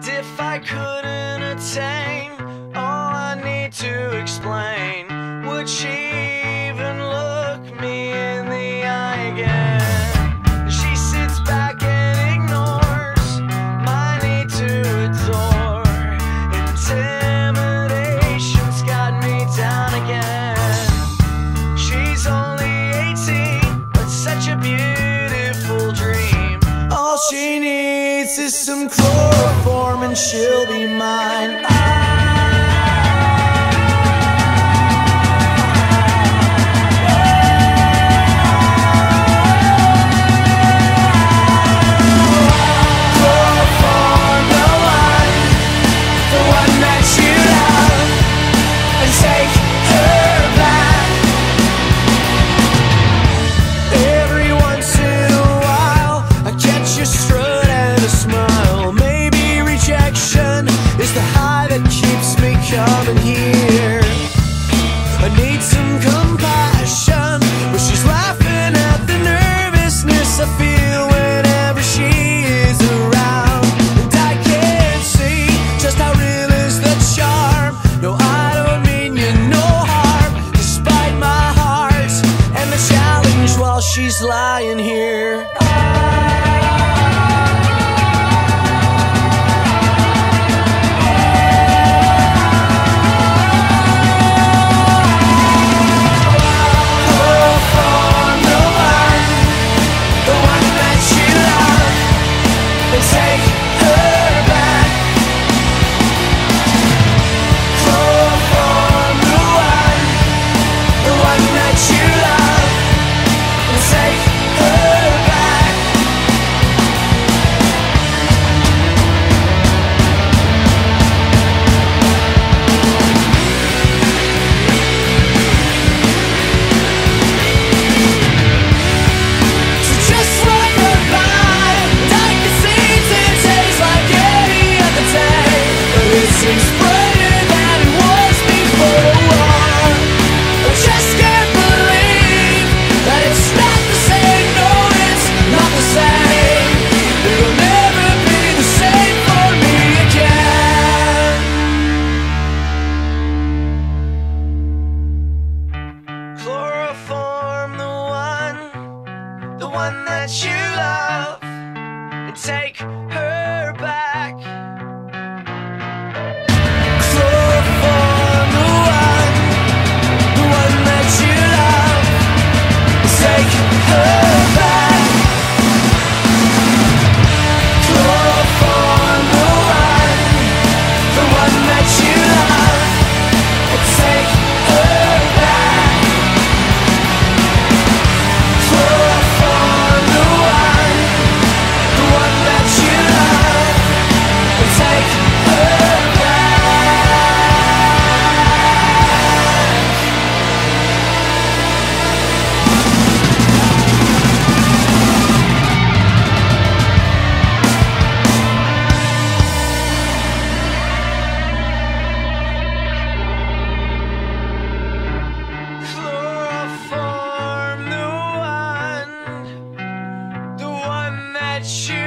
And if I couldn't attain all I need to explain, would she? some chloroform and she'll be mine. I come back. They say that you love and take her back. shoe.